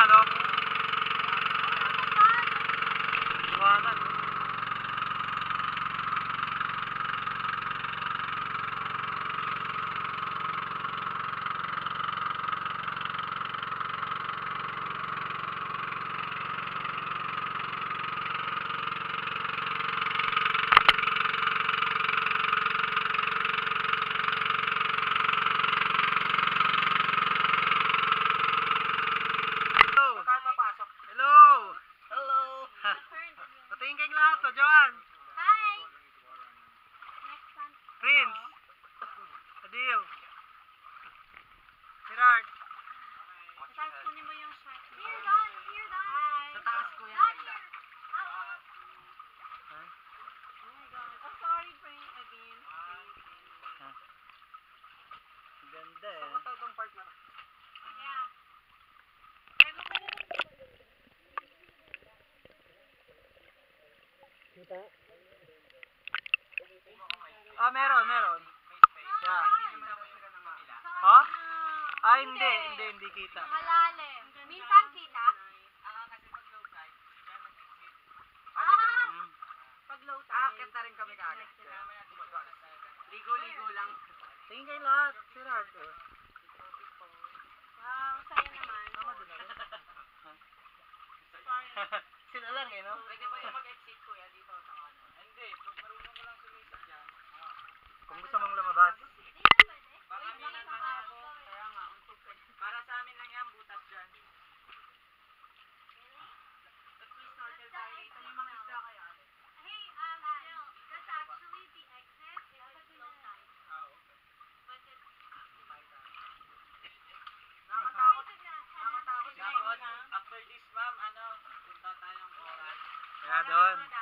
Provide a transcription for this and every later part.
cuidado. Adil. Gerard. Tapos kunin mo yung shot. Here, Don. Here, Don. Hi. Sa taas ko yan. Don, here. Out, out. Oh my God. Oh, sorry, Frank. Again. Huh? Ganda eh. Ako itong part na. Yeah. Kita? Oh, meron, meron. Ah, hindi, hindi, hindi kita. Malalim. Minsan kita. Pag low tide. Aakit na rin kami kagad. Ligo-ligo lang. Tingin kayo lahat, Sir Arthur. Wow, naman. Sila lang eh, no? Pwede ba yung mag-exit? done.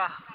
America.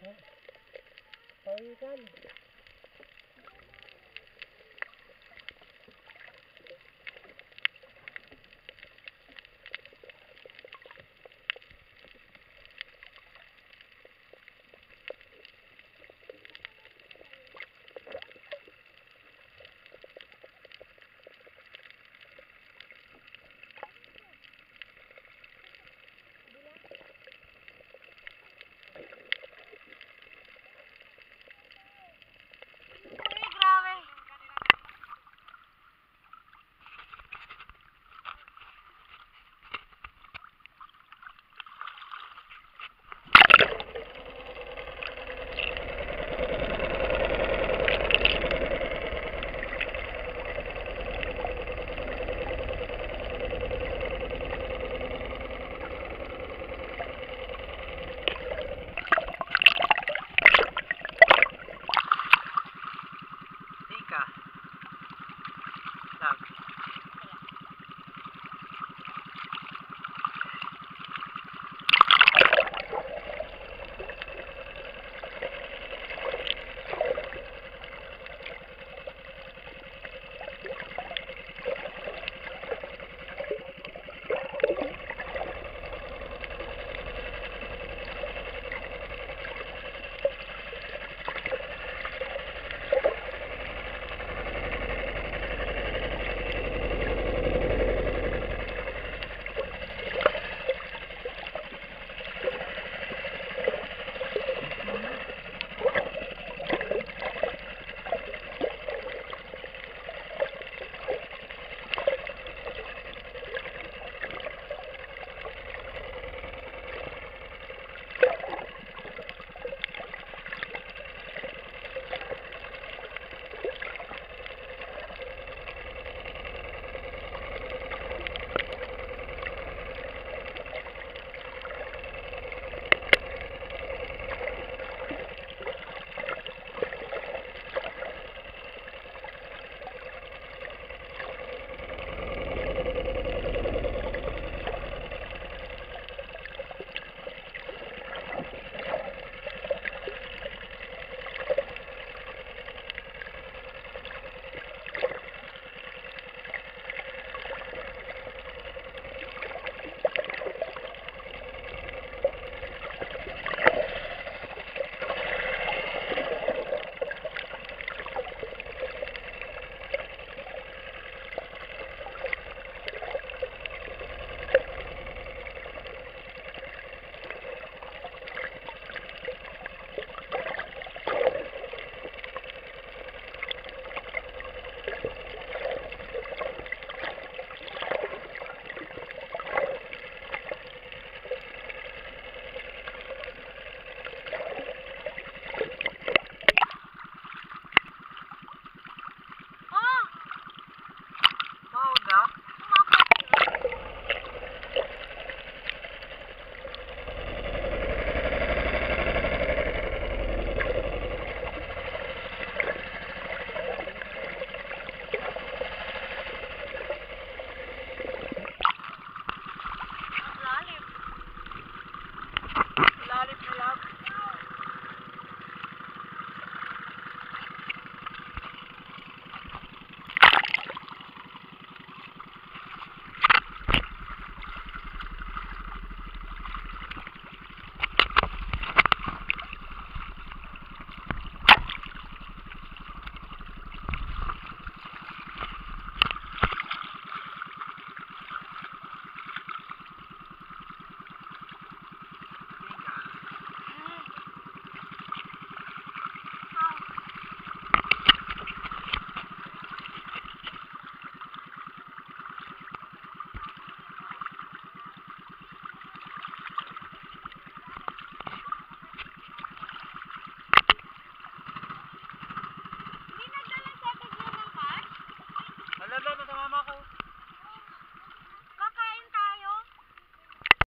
Oh, Pawikan. Pawikan.